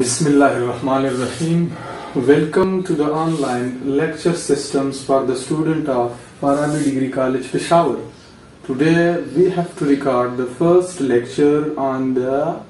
Bismillahirrahmanirrahim. Welcome to the online lecture systems for the student of Farabi Degree College Peshawar. Today we have to record the first lecture on the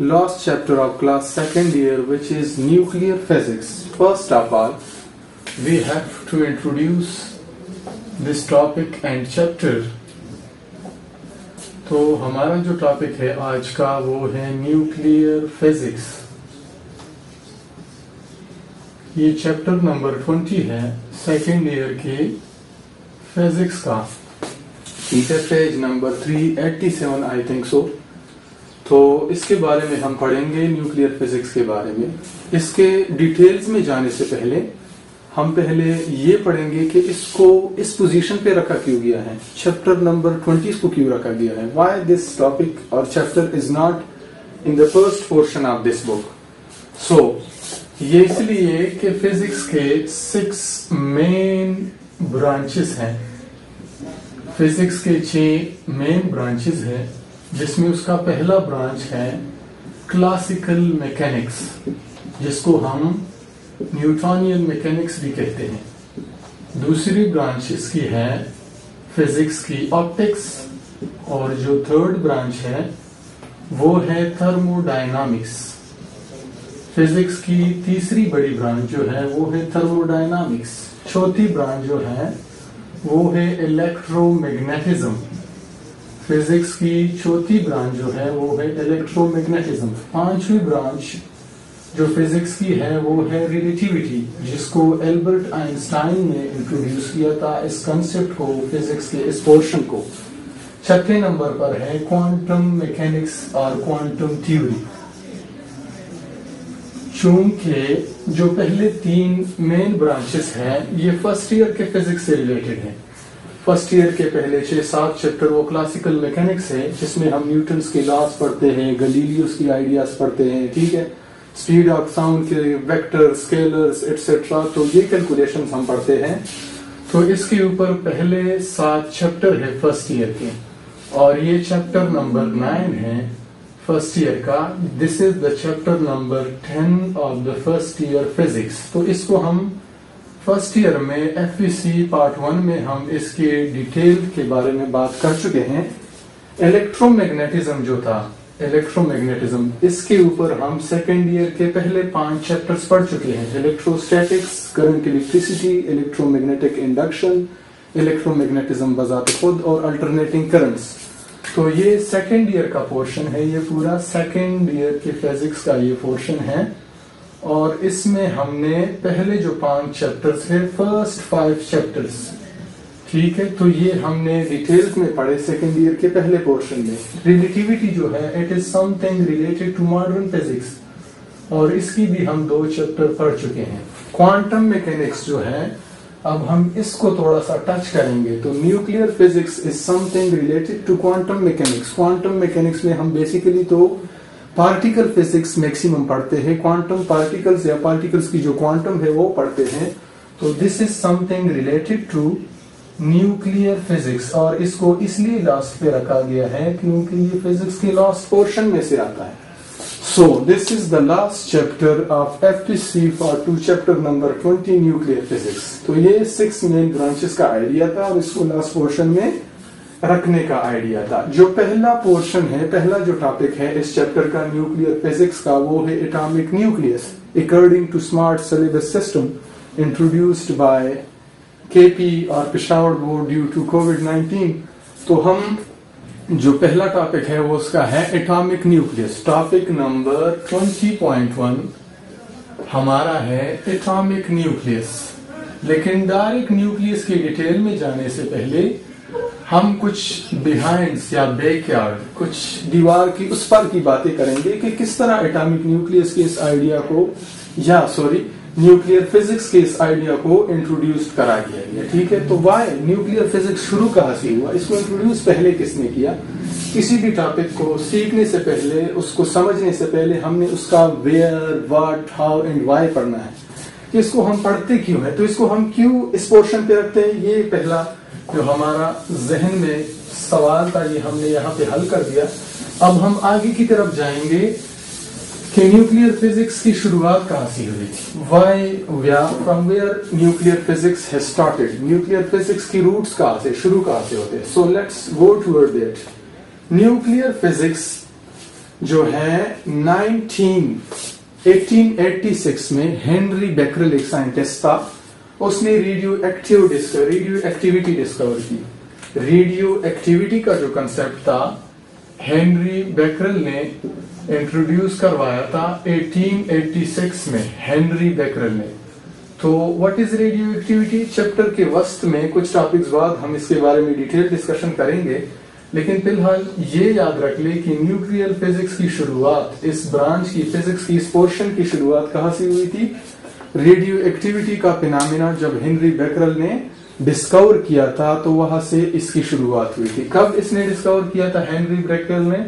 last chapter of class second year which is nuclear physics. First of all, we have to introduce this topic and chapter. तो हमारा जो topic है आज का वो है nuclear physics ये chapter number twenty है सेकेंड ईयर के फिजिक्स का। ठीक है page number three eighty seven I think so तो इसके बारे में हम पढ़ेंगे न्यूक्लियर फिजिक्स के बारे में। इसके डिटेल्स में जाने से पहले, हम पहले ये पढ़ेंगे कि इसको इस पोजीशन पे रखा क्यों गया है? चैप्टर नंबर ट्वेंटी को क्यों रखा गया है? वाई दिस टॉपिक और chapter is not in the first portion of this book so ये इसलिए कि फिजिक्स के सिक्स मेन ब्रांचेस हैं। फिजिक्स के छह मेन ब्रांचेस हैं, जिसमें उसका पहला ब्रांच है क्लासिकल मैकेनिक्स जिसको हम न्यूटोनियन मैकेनिक्स भी कहते हैं। दूसरी ब्रांच इसकी है फिजिक्स की ऑप्टिक्स और जो थर्ड ब्रांच है वो है थर्मोडायनामिक्स फिजिक्स की तीसरी बड़ी ब्रांच जो है, वो है थर्मोडायनामिक्स चौथी ब्रांच जो है, वो है इलेक्ट्रोमैग्नेटिज्म फिजिक्स की चौथी ब्रांच जो है, वो है इलेक्ट्रोमैग्नेटिज्म पांचवी ब्रांच जो फिजिक्स की है, वो है रिलेटिविटी जिसको एल्बर्ट आइंस्टाइन ने इंट्रोड्यूस किया था इस कंसेप्ट को फिजिक्स के इस पोर्शन को. छठे नंबर पर है क्वांटम मैकेनिक्स और क्वांटम थ्योरी चूँकि जो पहले तीन मेन ब्रांचेस हैं, ये फ़र्स्ट ईयर के फिजिक्स से रिलेटेड हैं। फ़र्स्ट ईयर के पहले छह, सात चैप्टर वो क्लासिकल मैकेनिक्स है, जिसमें हम न्यूटन के लॉस पढ़ते हैं गलीलियस की आइडियाज़ पढ़ते हैं, ठीक है? स्पीड ऑफ़ साउंड के वेक्टर स्केलर्स एटसेट्रा तो ये कैलकुलेशन हम पढ़ते हैं। तो इसके ऊपर पहले सात चैप्टर है फ़र्स्ट ईयर के, और ये चैप्टर नंबर नाइन है। फ़र्स्ट ईयर का this is the chapter number ten of the first year physics तो इसको हम फ़र्स्ट ईयर में एफ़ पार्ट वन में हम इसके डिटेल के बारे में बात कर चुके हैं। इलेक्ट्रोमैग्नेटिज्म जो था इलेक्ट्रोमैग्नेटिज्म इसके ऊपर हम सेकेंड ईयर के पहले पाँच चैप्टर्स पढ़ चुके हैं। Electrostatics current electricity electromagnetic induction electromagnetism बजाते खुद और अल्टरनेटिंग करंट्स तो ये सेकेंड ईयर का पोर्शन है, ये पूरा सेकेंड ईयर के फिजिक्स का ये पोर्शन है। और इसमें हमने पहले जो पाँच चैप्टर्स है फ़र्स्ट फाइव चैप्टर्स ठीक है? तो ये हमने डिटेल्स में पढ़े सेकेंड ईयर के पहले पोर्शन में। रिलेटिविटी जो है it is something related to modern physics और इसकी भी हम दो चैप्टर पढ़ चुके हैं। क्वांटम मैकेनिक्स जो है अब हम इसको थोड़ा सा टच करेंगे। तो nuclear physics is something related to quantum mechanics quantum mechanics में हम बेसिकली तो पार्टिकल फिजिक्स मैक्सिमम पढ़ते हैं। क्वांटम पार्टिकल्स या पार्टिकल्स की जो क्वांटम है वो पढ़ते हैं। तो this is something related to nuclear physics और इसको इसलिए लास्ट पे रखा गया है क्योंकि ये फिजिक्स के लास्ट पोर्शन में से आता है। So, this is the last chapter of FPC for two, chapter number 20 nuclear physics. तो ये सिक्स मेन ब्रांचेस का आइडिया था और इसको लास्ट पोर्शन में रखने का आइडिया था जो पहला पोर्शन है, पहला जो टॉपिक है इस चैप्टर का न्यूक्लियर फिजिक्स का, वो है atomic nucleus according to smart syllabus system introduced by KP और Peshawar board due to Covid 19 तो हम जो पहला टॉपिक है वो उसका है एटॉमिक न्यूक्लियस टॉपिक नंबर 20.1 हमारा है एटॉमिक न्यूक्लियस लेकिन डायरेक्ट न्यूक्लियस की डिटेल में जाने से पहले हम कुछ बिहाइंड या बैकयार्ड कुछ दीवार की उस पर की बातें करेंगे कि किस तरह एटॉमिक न्यूक्लियस के इस आइडिया को, या सॉरी न्यूक्लियर फिजिक्स के इस आइडिया को इंट्रोड्यूस करा दिया गया, ठीक है? तो वाई न्यूक्लियर फिजिक्स शुरू कहा से हुआ? इसको इंट्रोड्यूस पहले किसने किया? किसी भी टॉपिक को सीखने से पहले, उसको समझने से पहले हमने उसका where what how and why पढ़ना है। कि इसको हम पढ़ते क्यों है? तो इसको हम क्यों इस पोर्शन पे रखते हैं? ये पहला जो हमारा जहन में सवाल था, ये हमने यहाँ पे हल कर दिया। अब हम आगे की तरफ़ जाएँगे। कि न्यूक्लियर फिजिक्स की शुरुआत कहाँ से हुई थी? वाई व्या from where nuclear physics has started nuclear physics की रूट्स कहाँ से, शुरू कहाँ से होते हैं? So let's go toward that nuclear physics जो है 19 1886 में हेनरी बेकरल एक साइंटिस्ट था, उसने radioactive radioactivity discover की। रेडियो एक्टिविटी का जो कंसेप्ट था हेनरी बेकरल ने इंट्रोड्यूस करवाया था 1886 में, हेनरी बेकरल ने। तो what is radioactivity chapter के वस्त में कुछ टॉपिक्स बाद हम इसके बारे में डिटेल डिस्कशन करेंगे। लेकिन फ़िलहाल ये याद रख ले कि न्यूक्लियर फिजिक्स की शुरुआत, इस ब्रांच की फिजिक्स की, इस पोर्शन की शुरुआत कहाँ से हुई थी? रेडियो एक्टिविटी का पिनामिना जब हेनरी बेकरल ने डिस्कवर किया था तो वहाँ से इसकी शुरुआत हुई थी। कब इसने डिस्कवर किया था? हेनरी ब्रेकल ने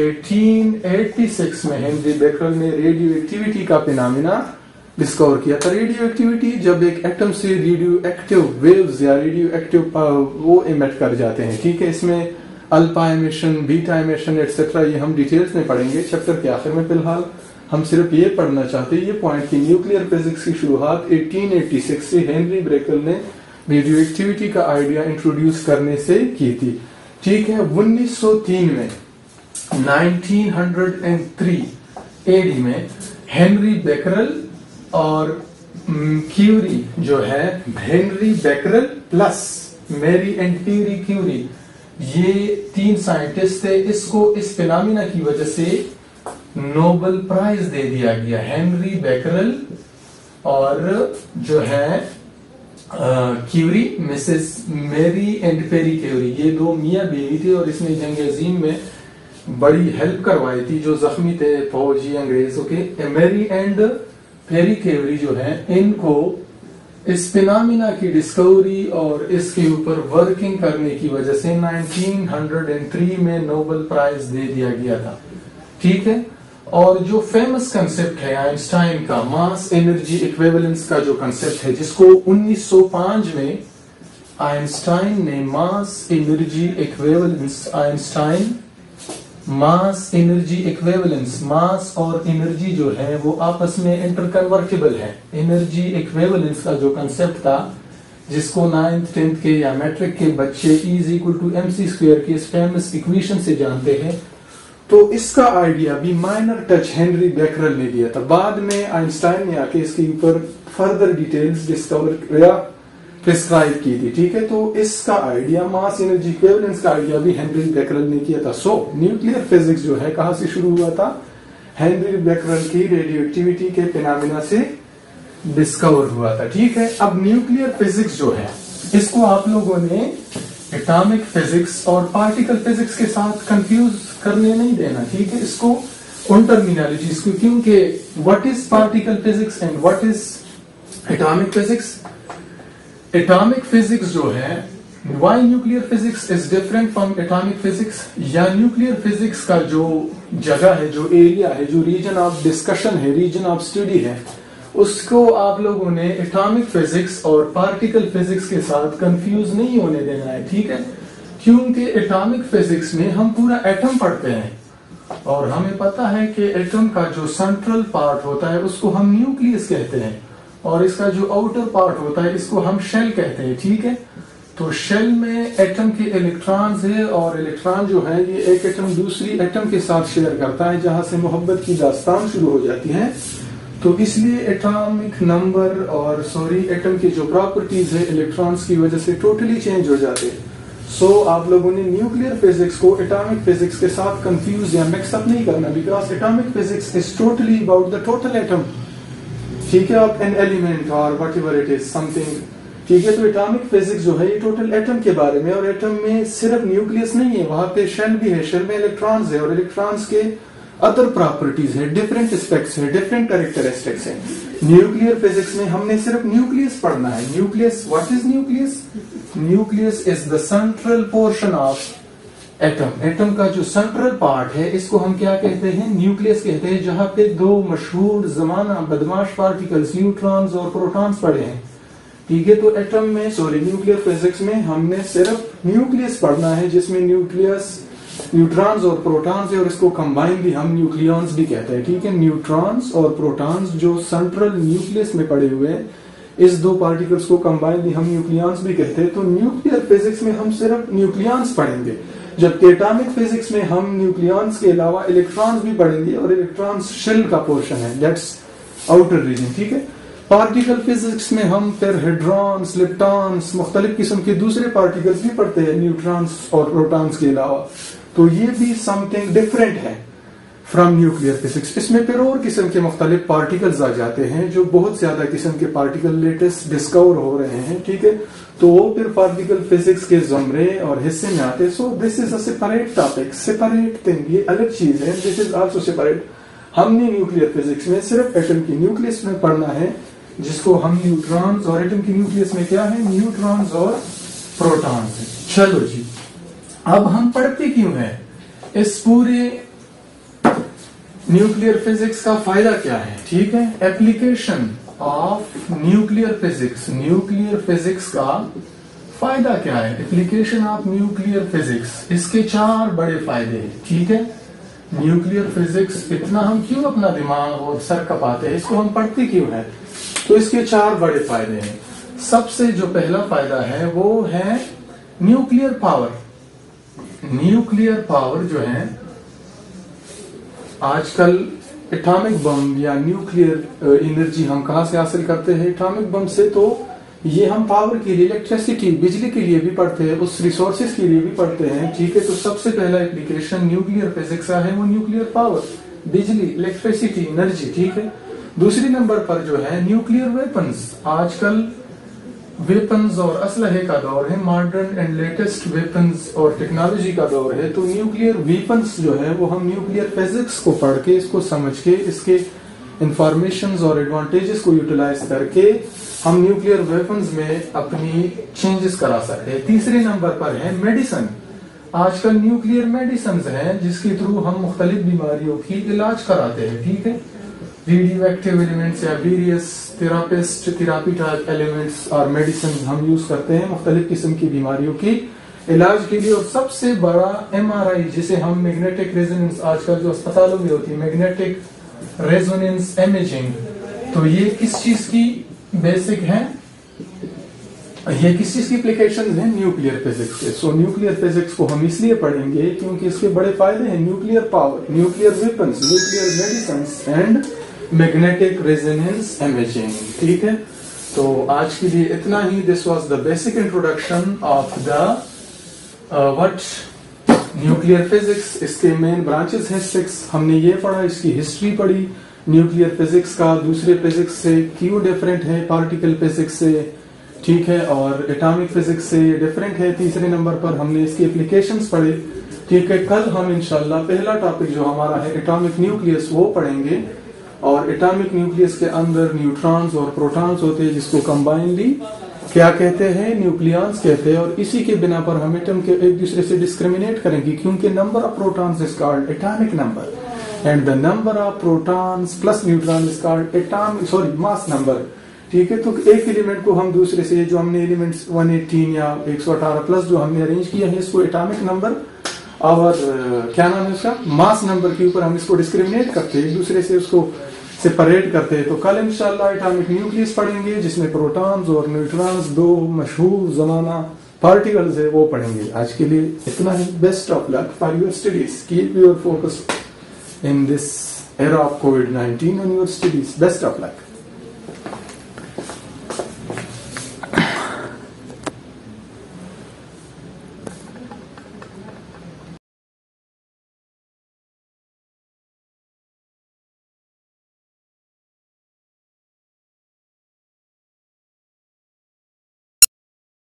1886 में हेनरी ब्रेकल ने रेडियो एक्टिविटी का पिनामिना डिस्कवर किया था। रेडियो एक्टिविटी जब एक एटम से रेडियो एक्टिव वेव्स या रेडियो एक्टिव वो इमेट कर जाते हैं, ठीक है? इसमें alpha emission beta emission etcetera ये हम डिटेल्स में पढ़ेंगे। चैप्टर के आखिर में फ़िलहाल हम सिर्फ़ ये पढ़ना चाहते हैं। ये पॉइंट की न्यूक्लियर फिजिक्स की शुरुआत 1886 से हेनरी ब्रेकल ने रेडियो एक्टिविटी का आइडिया इंट्रोड्यूस करने से की थी। ठीक है 1903 में 1903 एडी में हेनरी बेकरल और क्यूरी जो है Henri Becquerel plus Marie and Pierre Curie ये तीन साइंटिस्ट थे। इसको इस फिनामिना की वजह से नोबल प्राइज दे दिया गया। हेनरी बेकरल और जो है Curie Mrs Marie and Pierre Curie ये दो मियाँ बेबी थे और इसने जंग अजीम में बड़ी हेल्प करवाई थी, जो जख्मी थे फौजी, अंग्रेज़ों के मेरी एंड पेरी क्यूरी जो है, इनको इस फिनामिना की डिस्कवरी और इसके ऊपर वर्किंग करने की वजह से 1903 में नोबल प्राइज दे दिया गया था। ठीक है? और जो फ़ेमस कंसेप्ट है आइंस्टाइन का मास एनर्जी इक्वेवेलेंस का जो कंसेप्ट है, जिसको 1905 में आइंस्टाइन ने mass energy equivalence Einstein mass energy equivalence mass और एनर्जी जो है वो आपस में इंटरकन्वर्टेबल है। एनर्जी इक्वेवेलेंस का जो कंसेप्ट था, जिसको नाइन्थ टेंथ के या मैट्रिक के बच्चे is equal to M C square के फ़ेमस इक्वेशन से जानते हैं तो इसका आइडिया भी माइनर टच हेनरी बेकरल ने दिया था। बाद में आइंस्टाइन ने आके इसके ऊपर further details discover or prescribe की थी, ठीक है? तो इसका आइडिया मास एनर्जी इक्विवेलेंस का आइडिया भी हेनरी बेकरल ने किया था। सो न्यूक्लियर फिजिक्स जो है, कहाँ से शुरू हुआ था? हेनरी बेकरल की रेडियो एक्टिविटी के पिनामिना से डिस्कवर हुआ था, ठीक है? अब न्यूक्लियर फिजिक्स जो है, इसको आप लोगों ने एटॉमिक फिजिक्स और पार्टिकल फिजिक्स के साथ कंफ्यूज करने नहीं देना, ठीक है? इसको उन टर्मिनोलॉजीज को क्योंकि what is particle physics and what is atomic physics atomic physics जो है why nuclear physics is different from atomic physics या न्यूक्लियर फिजिक्स का जो जगह है, जो एरिया है, जो रीजन ऑफ़ डिस्कशन है रीजन ऑफ़ स्टडी है, उसको आप लोगों ने एटॉमिक फिजिक्स और पार्टिकल फिजिक्स के साथ कंफ्यूज नहीं होने देना है, ठीक है? क्योंकि एटॉमिक फिजिक्स में हम पूरा एटम पढ़ते हैं। और हमें पता है कि एटम का जो सेंट्रल पार्ट होता है, उसको हम न्यूक्लियस कहते हैं। और इसका जो आउटर पार्ट होता है, इसको हम शेल कहते हैं, ठीक है? तो शेल में एटम के इलेक्ट्रॉन्स है और इलेक्ट्रॉन जो है, ये एक एटम दूसरी एटम के साथ शेयर करता है, जहाँ से मोहब्बत की दास्तान शुरू हो जाती है। तो इसलिए एटॉमिक नंबर और सॉरी एटम की जो प्रॉपर्टीज़ है इलेक्ट्रॉन्स की वजह से टोटली चेंज हो जाते हैं। सो so, आप लोगों ने न्यूक्लियर फिजिक्स को एटॉमिक फिजिक्स के साथ कंफ्यूज या मिक्सअप नहीं करना because atomic physics is totally about the total atom ठीक है आप एन एलिमेंट और whatever it is something ठीक है तो एटॉमिक फिजिक्स जो है ये टोटल एटम के बारे में और एटम में सिर्फ़ न्यूक्लियस नहीं है वहाँ पे शेल भी है शेल में इलेक्ट्रॉन्स है और इलेक्ट्रॉन्स के अदर प्रॉपर्टीज़ है डिफरेंट स्पेक्ट्स है डिफरेंट कैरेक्टरिस्टिक्स है। न्यूक्लियर फिजिक्स में हमने सिर्फ़ न्यूक्लियस पढ़ना है। Nucleus what is nucleus nucleus is the central portion of atom atom का जो सेंट्रल पार्ट है, इसको हम क्या कहते हैं? न्यूक्लियस कहते हैं, जहाँ पे दो मशहूर जमाना बदमाश पार्टिकल्स न्यूट्रॉन्स और प्रोटॉन्स पड़े हैं। ठीक है तो एटम में सॉरी न्यूक्लियर फिजिक्स में हमने सिर्फ़ न्यूक्लियस पढ़ना है, जिसमें न्यूक्लियस न्यूट्रॉन्स और प्रोटॉन्स है और इसको कंबाइनली हम न्यूक्लियॉन्स भी कहते हैं, ठीक है? न्यूट्रॉन्स और प्रोटॉन्स जो सेंट्रल न्यूक्लियस में पड़े हुए हैं, इस दो पार्टिकल्स को कंबाइनली हम न्यूक्लियॉन्स भी कहते हैं। तो न्यूक्लियर फिजिक्स में हम सिर्फ़ न्यूक्लियॉन्स पढ़ेंगे, जबकि एटॉमिक फिजिक्स में हम न्यूक्लियॉन्स के अलावा इलेक्ट्रॉन्स भी पढ़ेंगे, और इलेक्ट्रॉन्स शेल का पोर्शन है दैट्स आउटर रीजन ठीक है? पार्टिकल फिजिक्स में हम फिर हेड्रॉन्स लिप्टॉन्स मुख्तलिफ़ किस्म के दूसरे पार्टिकल्स भी पढ़ते हैं, न्यूट्रॉन्स और प्रोटॉन्स के अलावा। तो ये भी समथिंग डिफरेंट है फ्रॉम न्यूक्लियर फिजिक्स इसमें फिर और किस्म के मुख्तलिफ़ पार्टिकल्स आ जाते हैं जो बहुत ज़्यादा किस्म के पार्टिकल लेटेस्ट डिस्कवर हो रहे हैं, ठीक है? तो वो फिर पार्टिकल फिजिक्स के जमरे और हिस्से में आते हैं। So this is a separate topic separate thing ये अलग चीज़ है। दिस इज़ आल्सो सेपरेट हमने न्यूक्लियर फिजिक्स में सिर्फ़ एटम की न्यूक्लियस में पढ़ना है, जिसको हम न्यूट्रॉन्स और एटम की न्यूक्लियस में क्या है? न्यूट्रॉन्स और प्रोटॉन्स चलो जी। अब हम पढ़ते क्यों हैं? इस पूरे न्यूक्लियर फिजिक्स का फ़ायदा क्या है? ठीक है? Application of nuclear physics nuclear physics का फ़ायदा क्या है? एप्लीकेशन ऑफ़ न्यूक्लियर फिजिक्स इसके चार बड़े फ़ायदे हैं। ठीक है? न्यूक्लियर फिजिक्स इतना हम क्यों अपना दिमाग और सर कपाते हैं? इसको हम पढ़ते क्यों है? तो इसके चार बड़े फ़ायदे हैं। सबसे जो पहला फ़ायदा है वो है न्यूक्लियर पावर न्यूक्लियर पावर जो है, आजकल एटॉमिक बम या न्यूक्लियर एनर्जी हम कहा से हासिल करते हैं? एटॉमिक बम से तो ये हम पावर के लिए इलेक्ट्रिसिटी बिजली के लिए भी पढ़ते हैं, उस रिसोर्सेज के लिए भी पढ़ते हैं। ठीक है तो सबसे पहला एप्लीकेशन न्यूक्लियर फिजिक्स का है, वो न्यूक्लियर पावर बिजली इलेक्ट्रिसिटी एनर्जी ठीक है? दूसरी नंबर पर जो है न्यूक्लियर वेपन्स आजकल वेपन्स और असलहे का दौर है मॉडर्न एंड लेटेस्ट वेपन्स और टेक्नोलॉजी का दौर है तो न्यूक्लियर वेपन्स जो है, वो हम न्यूक्लियर फिजिक्स को पढ़ के, इसको समझ के, इसके इंफॉर्मेशन और एडवांटेजेस को यूटिलाइज करके हम न्यूक्लियर वेपन्स में अपनी चेंजेस करा सकते हैं। तीसरे नंबर पर है मेडिसन आजकल न्यूक्लियर मेडिसन है, जिसके थ्रू हम मुख्तलिफ़ बीमारियों की इलाज कराते हैं, ठीक है? रेडियो एक्टिव एलिमेंट्स या various therapist therapy type elements और मेडिसिन हम यूज़ करते हैं मुख्तलिफ़ किस्म की बीमारियों की इलाज के लिए और सबसे बड़ा एम आर आई जिसे हम मैग्नेटिक रेजोनेंस आजकल जो अस्पतालों में होती है मैग्नेटिक रेजोनेंस इमेजिंग तो ये किस चीज़ की बेसिक है? ये किस चीज़ की एप्लीकेशन है? न्यूक्लियर फिजिक्स के। सो न्यूक्लियर फिजिक्स को हम इसलिए पढ़ेंगे क्योंकि इसके बड़े फ़ायदे हैं। Nuclear power nuclear weapons nuclear medicine and magnetic resonance imaging ठीक है? तो आज के लिए इतना ही. This was the basic introduction of the what nuclear physics इसके मेन ब्रांचेस हैं सिक्स हमने ये पढ़ा इसकी हिस्ट्री पढ़ी न्यूक्लियर फिजिक्स का दूसरे फिजिक्स से क्यों डिफरेंट है पार्टिकल फिजिक्स से ठीक है? और एटॉमिक फिजिक्स से डिफरेंट है तीसरे नंबर पर. हमने इसकी एप्लीकेशंस पढ़े ठीक है? कल हम इंशाल्लाह पहला टॉपिक जो हमारा है एटॉमिक न्यूक्लियस वो पढ़ेंगे. और एटॉमिक न्यूक्लियस के अंदर न्यूट्रॉन्स और प्रोटॉन्स होते हैं, जिसको कंबाइनली क्या कहते हैं? न्यूक्लियंस कहते हैं। और इसी के बिना पर हम एटम के एक दूसरे से डिस्क्रिमिनेट करेंगे, क्योंकि number of protons is called atomic number and the number of protons plus neutron is called atomic sorry mass number ठीक है? तो एक एलिमेंट को हम दूसरे से, जो हमने एलिमेंट्स 118 या 118 प्लस जो हमने अरेंज किया है, इसको एटॉमिक नंबर और क्या नाम है उसका? मास नंबर के ऊपर हम इसको डिस्क्रिमिनेट करते हैं। एक दूसरे से उसको सेपरेट करते हैं तो कल इंशाल्लाह एटॉमिक न्यूक्लियस पढ़ेंगे, जिसमें प्रोटॉन्स और न्यूट्रॉन्स दो मशहूर जमाना पार्टिकल्स है, वो पढ़ेंगे आज के लिए इतना ही best of luck for your studies keep your focus in this era of COVID-19 on your studies. Best of luck.